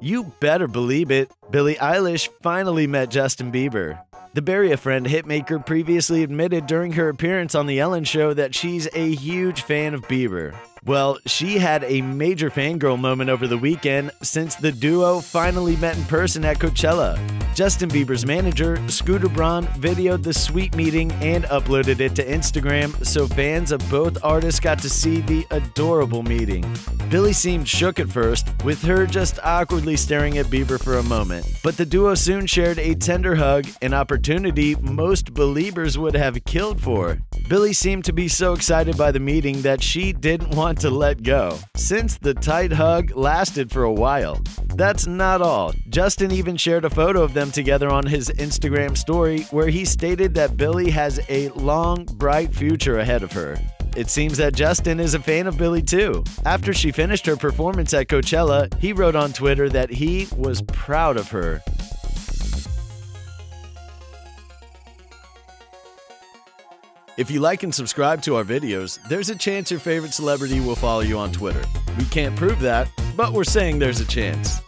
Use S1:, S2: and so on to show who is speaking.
S1: You better believe it. Billie Eilish finally met Justin Bieber. The Bury a Friend hitmaker previously admitted during her appearance on The Ellen Show that she's a huge fan of Bieber. Well, she had a major fangirl moment over the weekend since the duo finally met in person at Coachella. Justin Bieber's manager, Scooter Braun, videoed the sweet meeting and uploaded it to Instagram so fans of both artists got to see the adorable meeting. Billie seemed shook at first, with her just awkwardly staring at Bieber for a moment. But the duo soon shared a tender hug, an opportunity most Beliebers would have killed for. Billie seemed to be so excited by the meeting that she didn't want to let go, since the tight hug lasted for a while. That's not all. Justin even shared a photo of them together on his Instagram story where he stated that Billie has a long, bright future ahead of her. It seems that Justin is a fan of Billie too. After she finished her performance at Coachella, he wrote on Twitter that he was proud of her. If you like and subscribe to our videos, there's a chance your favorite celebrity will follow you on Twitter. We can't prove that, but we're saying there's a chance.